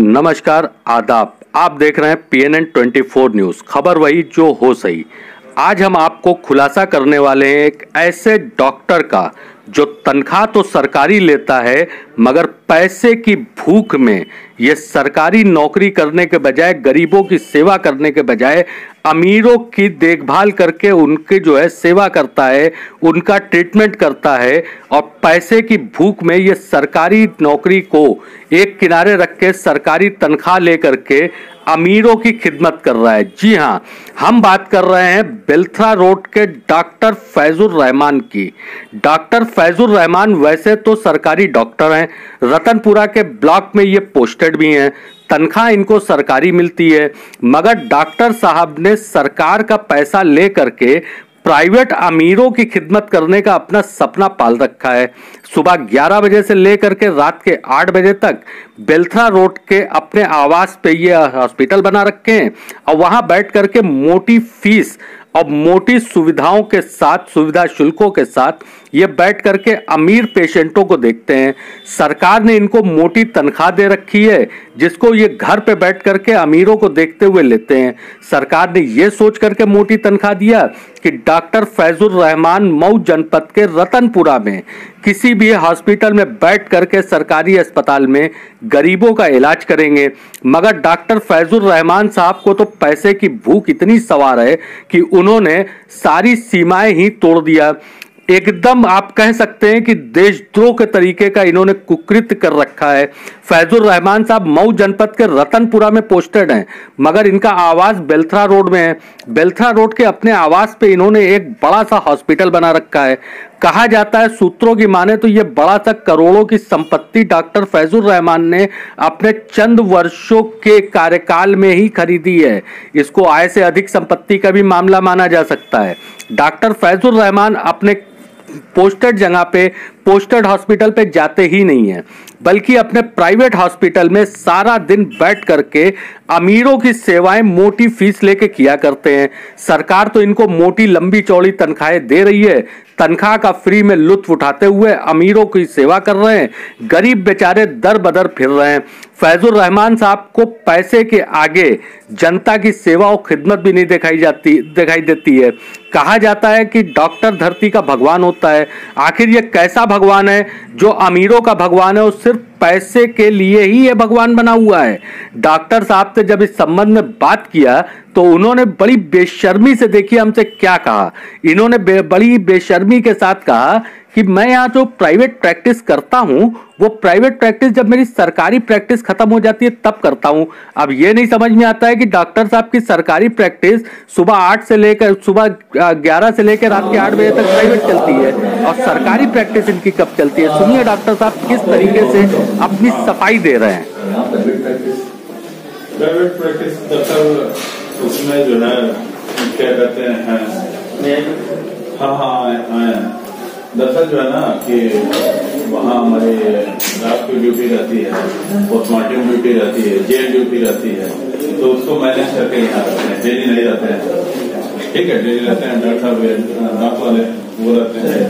नमस्कार, आदाब। आप देख रहे हैं P N N twenty four news. खबर वही जो हो सही। आज हम आपको खुलासा करने वाले हैं एक ऐसे डॉक्टर का, जो तनख्वाह तो सरकारी लेता है, मगर पैसे की भूख में ये सरकारी नौकरी करने के बजाय, गरीबों की सेवा करने के बजाय अमीरों की देखभाल करके उनके जो है सेवा करता है, उनका ट्रीटमेंट करता है और पैसे की भूख में ये सरकारी नौकरी को एक किनारे रख के सरकारी तनख्वाह लेकर के अमीरों की खिदमत कर रहा है। जी हाँ हम बात कर रहे हैं बेल्थरा रोड के डॉक्टर फैजुर रहमान की। डॉक्टर फैजुर रहमान वैसे तो सरकारी डॉक्टर हैं, रतनपुरा के ब्लॉक में ये पोस्टेड भी हैं। तनख्वाह इनको सरकारी मिलती है, मगर डॉक्टर साहब ने सरकार का पैसा ले करके प्राइवेट अमीरों की खिदमत करने का अपना सपना पाल रखा है। सुबह 11 बजे से लेकर के रात के 8 बजे तक बेल्थरा रोड के अपने आवास पे ये हॉस्पिटल बना रखे हैं और वहाँ बैठ करके मोटी फ़ीस और मोटी सुविधाओं के साथ, सुविधा शुल्कों के साथ ये बैठ करके अमीर पेशेंटों को देखते हैं। सरकार ने इनको मोटी तनख्वाह दे रखी है, जिसको ये घर पे बैठ करके अमीरों को देखते हुए लेते हैं। सरकार ने ये सोच करके मोटी तनख्वाह दिया कि डॉक्टर फैजुर रहमान मऊ जनपद के रतनपुरा में किसी भी हॉस्पिटल में बैठ करके सरकारी अस्पताल में गरीबों का इलाज करेंगे। मगर डॉक्टर फैजुर रहमान साहब को तो पैसे की भूख इतनी सवार है कि उन्होंने सारी सीमाएँ ही तोड़ दिया। एकदम आप कह सकते हैं कि देशद्रोह के तरीके का इन्होंने कुकृत कर रखा है। फैजुर रहमान साहब मऊ जनपद के रतनपुरा में पोस्टेड हैं, मगर इनका आवास बेल्थरा रोड में है। बेल्थरा रोड के अपने आवास पे इन्होंने एक बड़ा सा हॉस्पिटल बना रखा है। कहा जाता है सूत्रों की माने तो ये बड़ा सा करोड़ों की संपत्ति डॉक्टर फैजुर रहमान ने अपने चंद वर्षों के कार्यकाल में ही खरीदी है। इसको आय से अधिक संपत्ति का भी मामला माना जा सकता है। डॉक्टर फैजुर रहमान अपने पोस्टेड जगह पे पोस्टेड हॉस्पिटल पे जाते ही नहीं है, बल्कि अपने प्राइवेट हॉस्पिटल में सारा दिन बैठ करके अमीरों की सेवाएँ मोटी फ़ीस लेके किया करते हैं। सरकार तो इनको मोटी लंबी चौड़ी तनख्वाहें दे रही है। तनख्वाह का फ्री में लुत्फ उठाते हुए अमीरों की सेवा कर रहे हैं। गरीब बेचारे दर बदर फिर रहे हैं। फैजुर रहमान साहब को पैसे के आगे जनता की सेवा और खिदमत भी नहीं दिखाई जाती, दिखाई देती है। कहा जाता है कि डॉक्टर धरती का भगवान होता है। आखिर ये कैसा है, जो अमीरों का भगवान है, वो सिर्फ़ पैसे के लिए ही ये भगवान बना हुआ है। डॉक्टर साहब से जब इस संबंध में बात किया तो उन्होंने बड़ी बेशर्मी से देखिए हमसे क्या कहा। इन्होंने बड़ी बेशर्मी के साथ कहा कि मैं यहाँ जो प्राइवेट प्रैक्टिस करता हूँ वो प्राइवेट प्रैक्टिस जब मेरी सरकारी प्रैक्टिस खत्म हो जाती है तब करता हूँ। अब ये नहीं समझ में आता है कि डॉक्टर साहब की सरकारी प्रैक्टिस सुबह आठ से लेकर सुबह ग्यारह से लेकर रात के आठ बजे तक प्राइवेट चलती है। और सरकारी प्रैक्टिस इनकी कब चलती है? सुनिए डॉक्टर साहब किस तरीके से अपनी सफ़ाई दे रहे हैं। प्राइवेट प्रैक्टिस उसमें जो है क्या कहते हैं हाँ। हाँ आए दरअसल जो है ना कि वहाँ हमारे रात की ड्यूटी रहती है पोस्टमार्टम ड्यूटी रहती है, जेल ड्यूटी रहती है तो उसको मैनेज करके यहाँ रहते हैं डेली नहीं रहते हैं। ठीक है डेली रहते हैं, डॉक्टर साहब डॉक्टर वाले वो रहते हैं,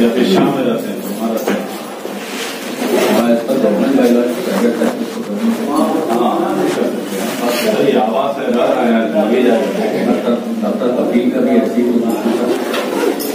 या फिर शाम में रहते हैं तो वहाँ रहते हैं। सही, आवाज़ है है चल रहा है। चल रहा है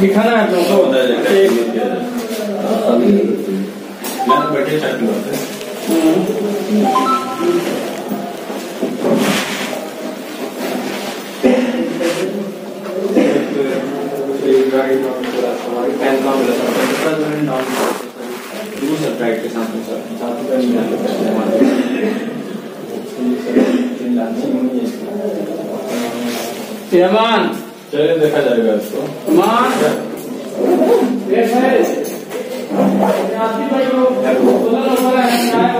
दिखाना है तुमको। के साथ चलिए देखा जाएगा इसको मान एक है आती भाई लोग सोलह नंबर है चाय